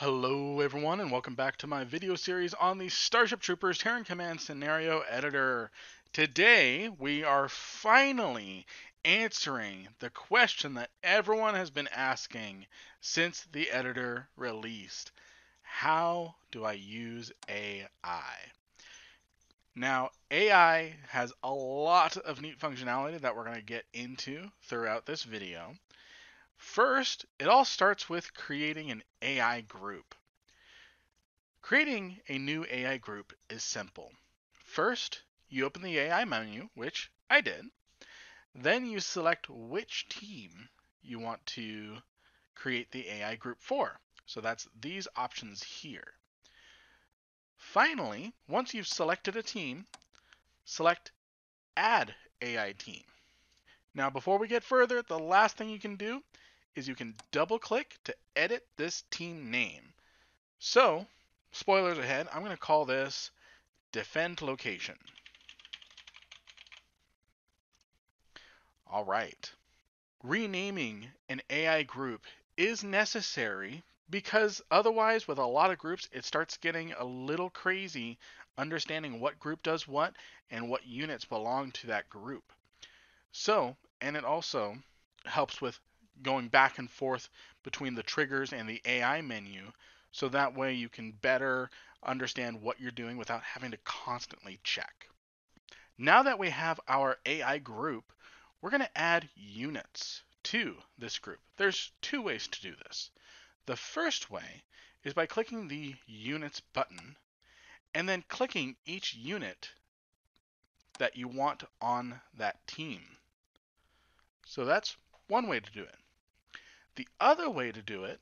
Hello everyone and welcome back to my video series on the Starship Troopers Terran Command Scenario Editor. Today we are finally answering the question that everyone has been asking since the editor released. How do I use AI? Now, AI has a lot of neat functionality that we're going to get into throughout this video. First, it all starts with creating an AI group. Creating a new AI group is simple. First, you open the AI menu, which I did. Then you select which team you want to create the AI group for. So that's these options here. Finally, once you've selected a team, select Add AI Team. Now, before we get further, the last thing you can do is you can double click to edit this team name. So, spoilers ahead, I'm going to call this defend location. All right. Renaming an AI group is necessary because otherwise, with a lot of groups, it starts getting a little crazy understanding what group does what and what units belong to that group. So, and it also helps with going back and forth between the triggers and the AI menu so that way you can better understand what you're doing without having to constantly check. Now that we have our AI group, we're going to add units to this group. There's two ways to do this. The first way is by clicking the units button and then clicking each unit that you want on that team. So that's one way to do it. The other way to do it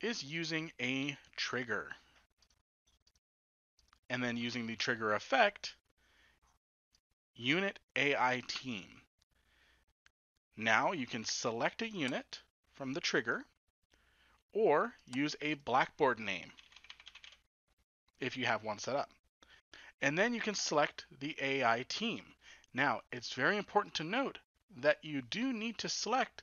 is using a trigger. And then using the trigger effect, unit AI team. Now you can select a unit from the trigger or use a blackboard name if you have one set up. And then you can select the AI team. Now, it's very important to note that you do need to select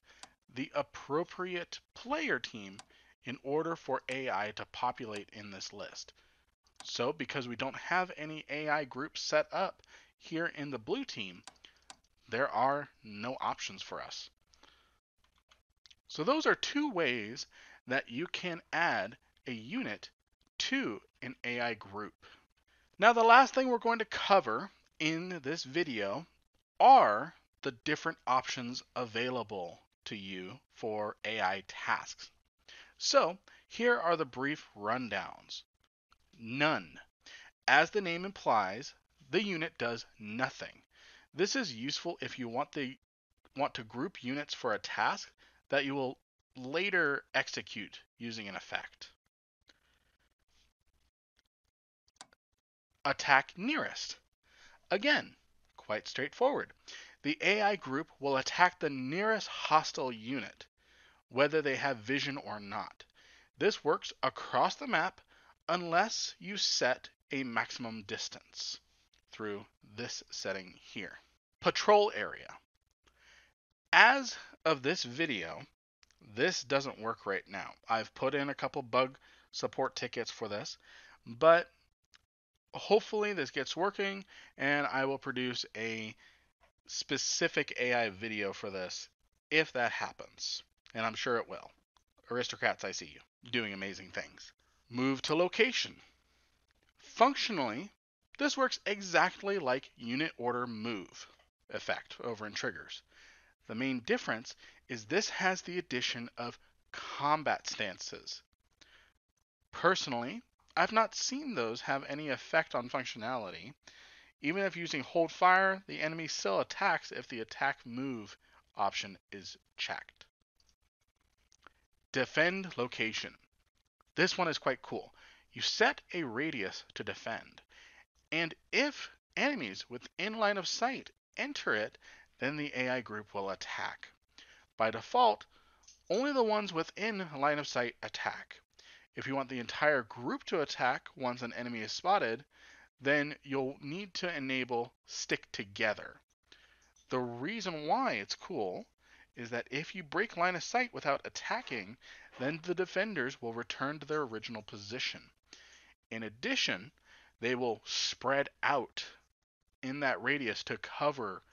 the appropriate player team in order for AI to populate in this list. So because we don't have any AI groups set up here in the blue team, there are no options for us. So those are two ways that you can add a unit to an AI group. Now the last thing we're going to cover in this video are the different options available to you for AI tasks. So here are the brief rundowns. None. As the name implies, the unit does nothing. This is useful if you want the want to group units for a task that you will later execute using an effect. Attack nearest. Again, quite straightforward the AI group will attack the nearest hostile unit, whether they have vision or not. This works across the map unless you set a maximum distance through this setting here. Patrol area. As of this video, this doesn't work right now. I've put in a couple bug support tickets for this, but hopefully this gets working and I will produce a specific AI video for this if that happens. And I'm sure it will. Aristocrats, I see you doing amazing things. Move to location. Functionally, this works exactly like unit order move effect over in triggers. The main difference is this has the addition of combat stances. Personally, I've not seen those have any effect on functionality, even if using hold fire, the enemy still attacks if the attack move option is checked. Defend location. This one is quite cool. You set a radius to defend, and if enemies within line of sight enter it, then the AI group will attack. By default, only the ones within line of sight attack. If you want the entire group to attack once an enemy is spotted, then you'll need to enable stick together. The reason why it's cool is that if you break line of sight without attacking, then the defenders will return to their original position. In addition, they will spread out in that radius to cover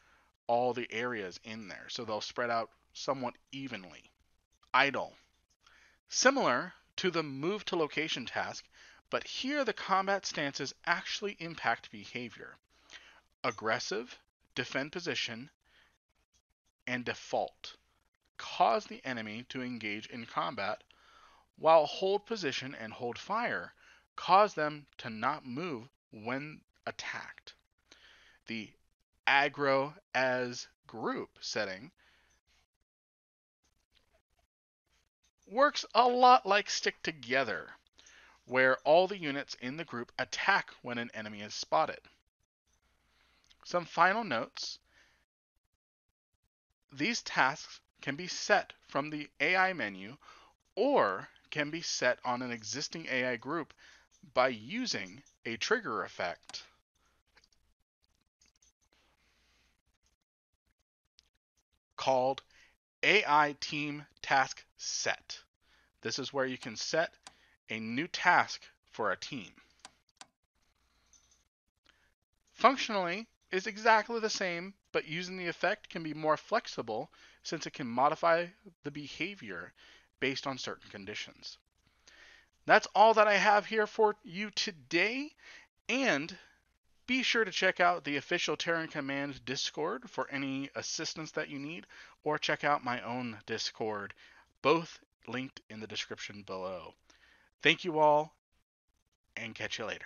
all the areas in there. So they'll spread out somewhat evenly. Idle. Similar to the move to location task, but here the combat stances actually impact behavior. Aggressive, defend position, and default cause the enemy to engage in combat, while hold position and hold fire cause them to not move when attacked. The aggro as group setting works a lot like stick together, where all the units in the group attack when an enemy is spotted. Some final notes. These tasks can be set from the AI menu or can be set on an existing AI group by using a trigger effect. called AI Team Task Set. This is where you can set a new task for a team. Functionally is exactly the same, but using the effect can be more flexible since it can modify the behavior based on certain conditions. That's all that I have here for you today, and be sure to check out the official Terran Command Discord for any assistance that you need, or check out my own Discord, both linked in the description below. Thank you all, and catch you later.